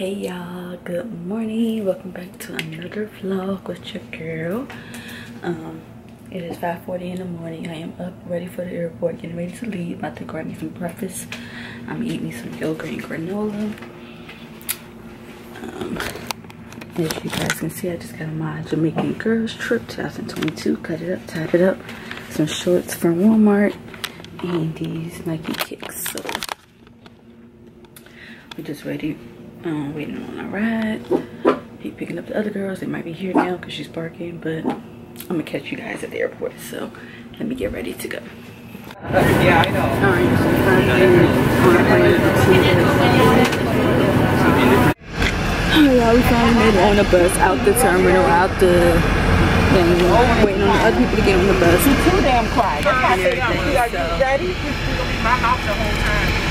hey y'all. Good morning. Welcome back to another vlog with your girl. Um it is 5:40 in the morning. I am up ready for the airport getting ready to leave. About to grab me some breakfast. I'm eating me some yogurt and granola. Um as you guys can see i just got my jamaican girls trip 2022 cut it up tied it up. Some shorts from walmart and these nike kicks. So we're just ready um, waiting on a ride. He picking up the other girls. They might be here now because she's barking, but I'm gonna catch you guys at the airport. So let me get ready to go. Yeah, I know. All right, so Oh yeah, we finally made it on the bus out the terminal, out the thing, waiting on the other people to get on the bus. She's too damn quiet. That's why I said, are you ready? She's gonna be my mouth the whole time.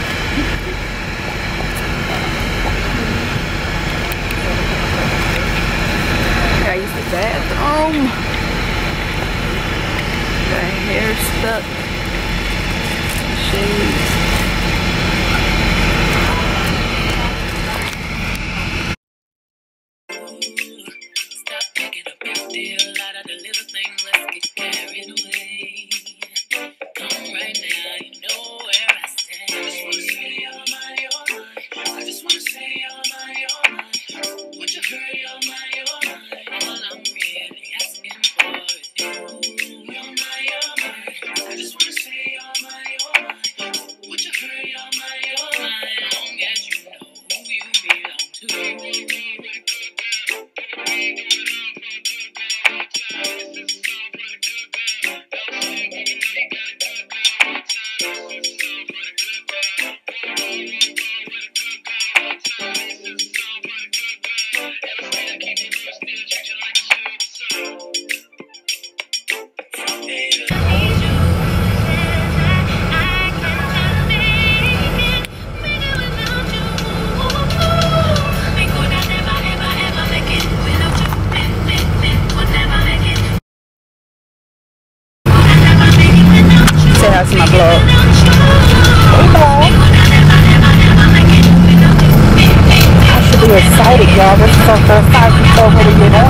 Be excited, y'all. This is our first time she told her to get up.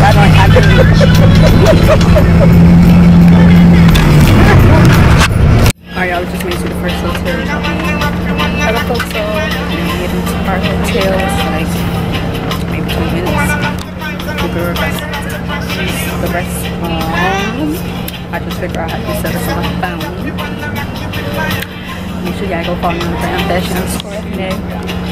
I don't have to. Alright, y'all, just made it to the first hotel. Other folks uh, saw, and we get into our hotel. It's like maybe 20 minutes. The girl the rest. I just figure out how to set us on my phone. Make sure y'all go follow me on the gram, dash underscore FNA.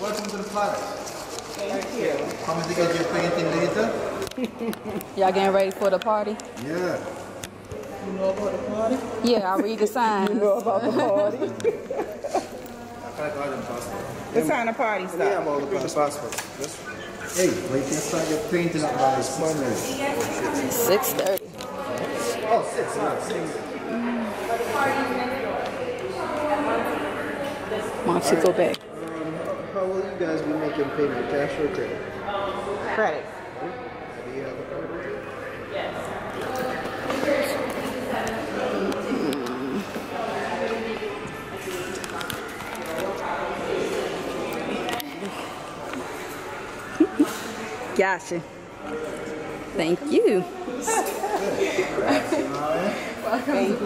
Welcome to the palace. Thank you. Come to get your painting later? Y'all getting ready for the party? Yeah. You know about the party? Yeah, I read the signs. You know about the party? like all the passport. What time the party Yeah. I'm all about the passport. Hey, wait till you start your painting up by this morning. 6.30. Oh, six, ah, six. Want to go back. Um, how will you guys be making payment? Cash or credit? Credit. Do you have a card? Gotcha. Thank you. Thank you.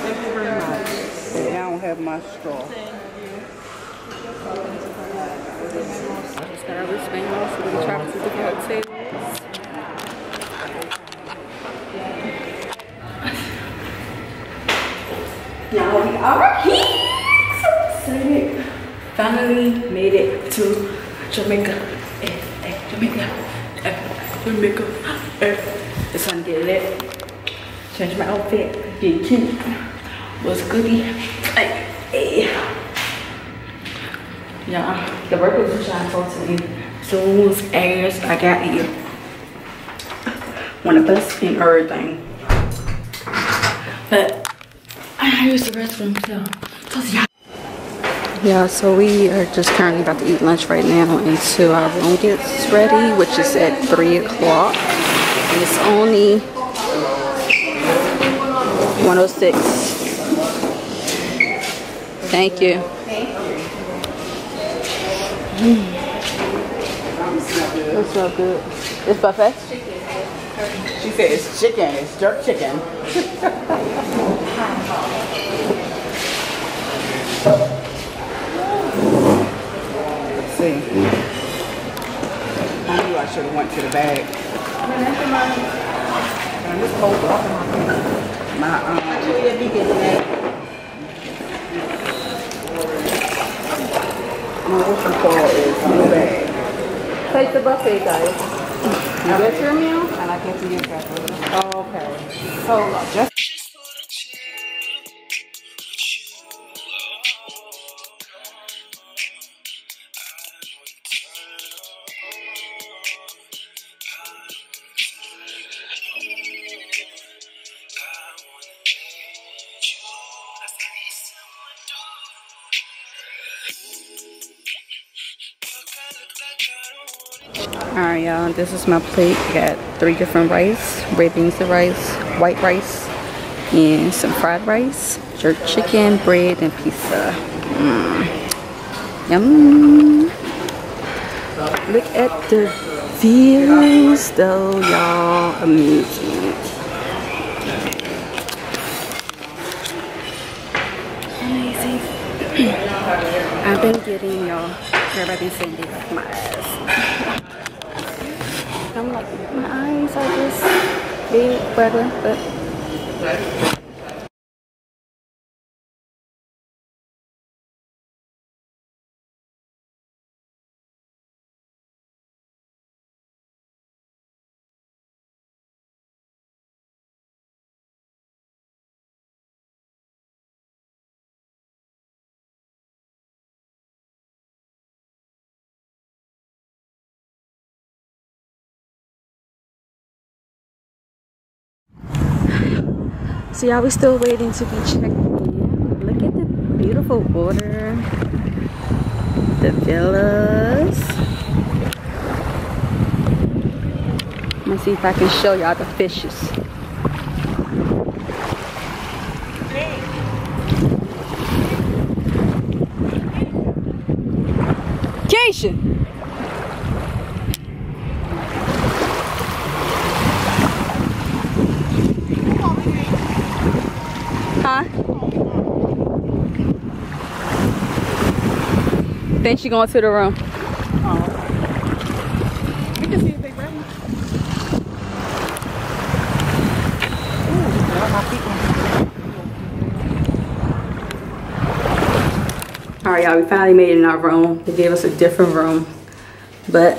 Thank you very much. Yeah, I don't have my straw. Just got travel to hotels. Now we are here. So excited. Finally made it to Jamaica. Eh, eh, Jamaica. Eh, Jamaica. Trying to get lit. Change my outfit. Get cute. What's goodie? Hey, hey. Yeah, the workers were trying to talk to me soon as I got here. One of us and everything. But I use the restroom so. Yeah, so we are just currently about to eat lunch right now until our room gets ready, which is at 3 o'clock. And it's only 106. Thank you. It's so good. It's buffet? She said it's chicken. It's jerk chicken. Let's see. I knew I should have went to the bag. My um, my what you call is in bag. Take the buffet, guys. You get your meal? And I get to use that later. Oh, okay. So just Just wanna you. Alright, y'all. This is my plate. I got three different rice, red beans and rice, white rice, and some fried rice, jerk chicken, bread, and pizza. Mm. Yum. Look at the views, though, y'all. Amazing. Amazing. I've been getting y'all. Everybody been saying they like my eyes. I'm like, my eyes are just big, whatever, but So yeah, we're still waiting to be checked in. Look at the beautiful water. The villas. Let me see if I can show y'all the fishes. Keisha! Huh? Then she going to the room. Oh. we can see if they ready. Ooh, my feet All right, y'all, we finally made it in our room. They gave us a different room, but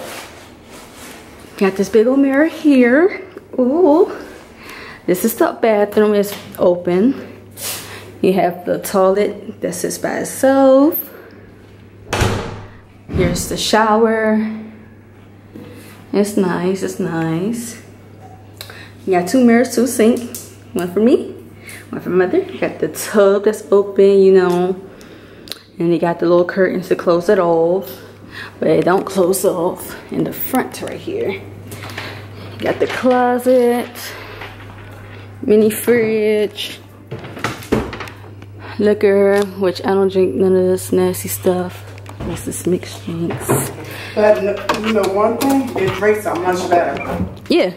got this big old mirror here. Ooh, this is the bathroom. It's open, You have the toilet that sits by itself. Here's the shower. It's nice, it's nice. You got two mirrors, two sink. One for me, one for mother. You got the tub that's open, you know. And you got the little curtains to close it off. But it don't close off in the front right here. You got the closet, mini fridge, liquor, which I don't drink none of this nasty stuff. This mixed drinks? But you know one thing, the drinks are much better. Yeah.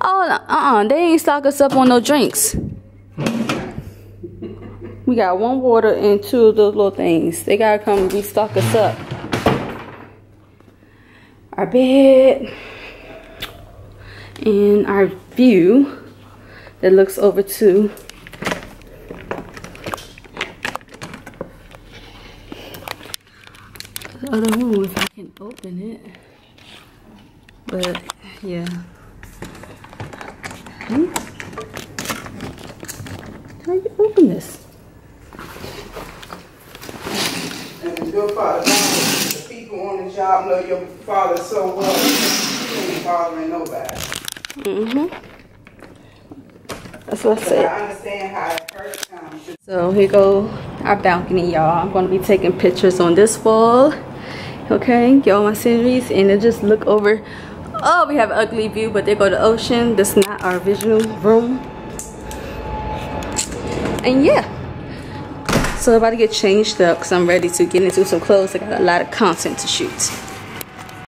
Oh, uh-uh. They ain't stock us up on no drinks. We got one water and two of those little things. They gotta come and restock us up. Our bed. And our view that looks over to other room if I can open it. But yeah. Hmm? How you open this? And your father, the people on the job know your father so well. He ain't bothering nobody. Mm-hmm. That's what I said. I understand how it hurts So here go our balcony, y'all. I'm gonna be taking pictures on this wall. Okay, get all my sceneries and then just look over. Oh, we have ugly view, but they go the ocean. that's not our visual room. And yeah. So I'm about to get changed up because I'm ready to get into some clothes. I got a lot of content to shoot.